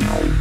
Yeah.